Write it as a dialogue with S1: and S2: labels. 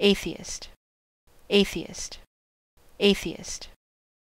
S1: atheist, atheist, atheist.